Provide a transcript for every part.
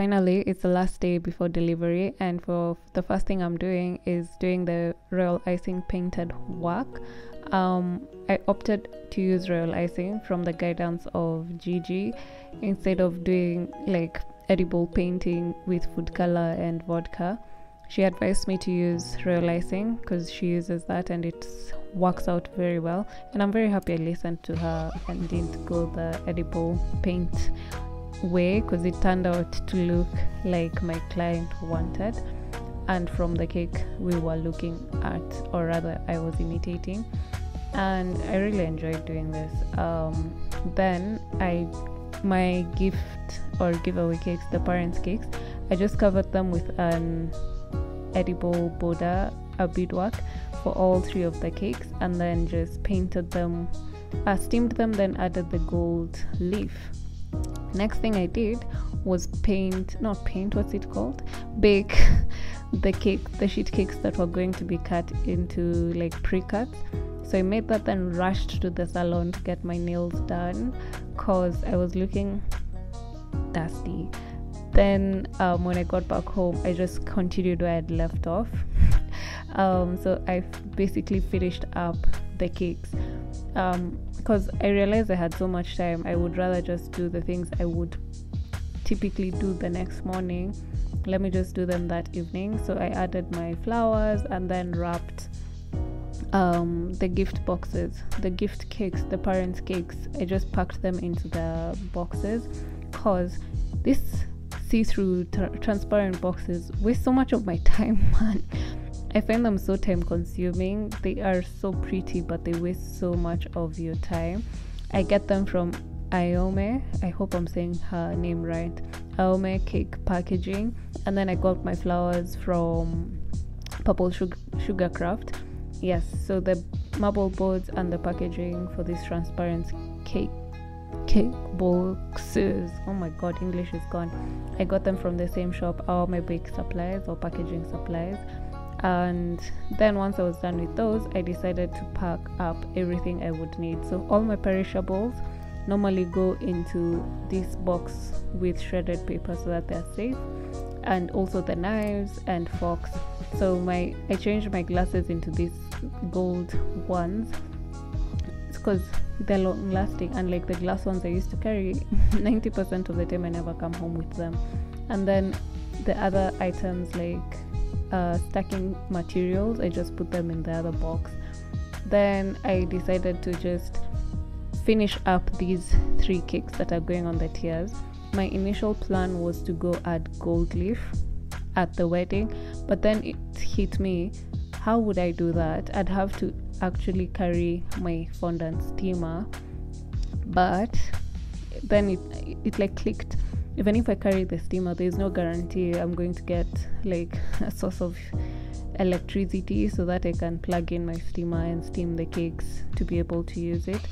finally it's the last day before delivery and for the first thing i'm doing is doing the royal icing painted work. Um, i opted to use royal icing from the guidance of gigi instead of doing like edible painting with food color and vodka. She advised me to use royal icing because she uses that and it works out very well and i'm very happy i listened to her and didn't go the edible paint way because it turned out to look like my client wanted. And from the cake we were looking at or rather i was imitating. And i really enjoyed doing this. Um, then i my gift or giveaway cakes the parents cakes i just covered them with an edible border a beadwork for all three of the cakes and then just painted them uh, steamed them then added the gold leaf next thing i did was paint not paint what's it called? Bake the cake the sheet cakes that were going to be cut into like pre-cuts. So i made that then rushed to the salon to get my nails done cause i was looking dusty. Then um, when i got back home i just continued where i'd left off. Um, so i basically finished up the cakes because um, I realized I had so much time, I would rather just do the things I would typically do the next morning. Let me just do them that evening. So I added my flowers and then wrapped um, the gift boxes, the gift cakes, the parents' cakes. I just packed them into the boxes because this see through tra- transparent boxes waste so much of my time, man. I find them so time consuming. They are so pretty, but they waste so much of your time. I get them from Iome. I hope I'm saying her name right. Iome Cake Packaging. And then I got my flowers from Purple Sugar, Craft. Yes, so the marble boards and the packaging for these transparent cake cake boxes. Oh my god, English is gone. I got them from the same shop, Iome Bake Supplies or Packaging Supplies and then once I was done with those, I decided to pack up everything I would need. So all my perishables normally go into this box with shredded paper so that they're safe, and also the knives and forks. So my I changed my glasses into these gold ones because they're long lasting unlike the glass ones I used to carry 90% of the time I never come home with them and then the other items like uh, stacking materials, I just put them in the other box. Then I decided to just finish up these three cakes that are going on the tiers. My initial plan was to go add gold leaf at the wedding, but then it hit me how would I do that? I'd have to actually carry my fondant steamer, but then it, it like clicked even if I carry the steamer, there's no guarantee I'm going to get like a source of electricity so that I can plug in my steamer and steam the cakes to be able to use it.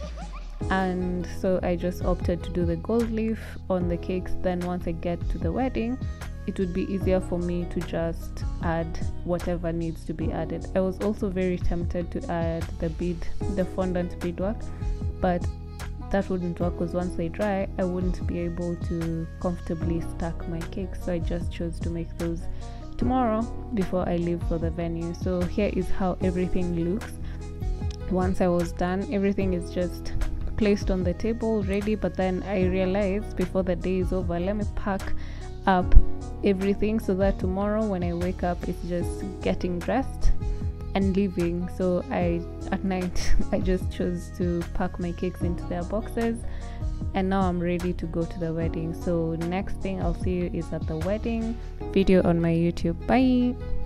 And so I just opted to do the gold leaf on the cakes. Then once I get to the wedding, it would be easier for me to just add whatever needs to be added. I was also very tempted to add the bead, the fondant beadwork, but that wouldn't work because once they dry, I wouldn't be able to comfortably stack my cakes. So I just chose to make those tomorrow before I leave for the venue. So here is how everything looks. Once I was done, everything is just placed on the table ready. But then I realized before the day is over, let me pack up everything so that tomorrow when I wake up, it's just getting dressed and leaving. So I at night I just chose to pack my cakes into their boxes and now I'm ready to go to the wedding. So next thing I'll see you is at the wedding video on my YouTube. Bye.